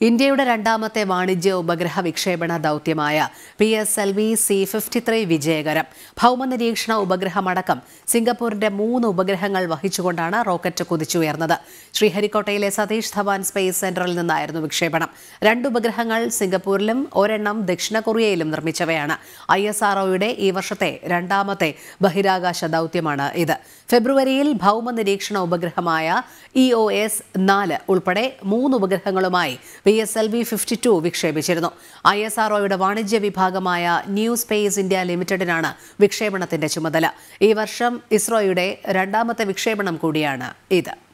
ഇന്ത്യയുടെ രണ്ടാമത്തെ വാണിജ്യ ഉപഗ്രഹ വിക്ഷേപണ ദൗത്യമായ P S L V C fifty three വിജയകരം. ഭൗമനിരീക്ഷണ ഉപഗ്രഹമടക്കം സിംഗപ്പൂരിന്റെ മൂന്ന് ഉപഗ്രഹങ്ങൾ വഹിച്ചുകൊണ്ടാണ് റോക്കറ്റ് കുതിച്ചുയർന്നത്. ശ്രീഹരിക്കോട്ടയിലെ സതീഷ് ധവാൻ സ്പേസ് സെന്ററിൽ നിന്നായിരുന്നു വിക്ഷേപണം. രണ്ട് ഉപഗ്രഹങ്ങൾ സിംഗപ്പൂരിലും ഒരെണ്ണം ദക്ഷിണ കൊറിയയിലും നിർമ്മിച്ചവയാണ്. ഐ എസ് ആർഒയുടെ ഈ വർഷത്തെ രണ്ടാമത്തെ ബഹിരാകാശ ദൗത്യമാണ് ഇത്. ഫെബ്രുവരിയിൽ ഭൗമ നിരീക്ഷണ ഉപഗ്രഹമായ ഇ ഒ എസ് നാല് ഉൾപ്പെടെ മൂന്ന് ഉപഗ്രഹങ്ങളുമായി P S L V fifty two വിക്ഷേപിച്ചിരുന്നു. I S ആർഒയുടെ വാണിജ്യ വിഭാഗമായ ന്യൂ സ്പേസ് ഇന്ത്യ ലിമിറ്റഡിനാണ് വിക്ഷേപണത്തിന്റെ ചുമതല. ഈ വർഷം ഇസ്രോയുടെ രണ്ടാമത്തെ വിക്ഷേപണം കൂടിയാണ് ഇത്.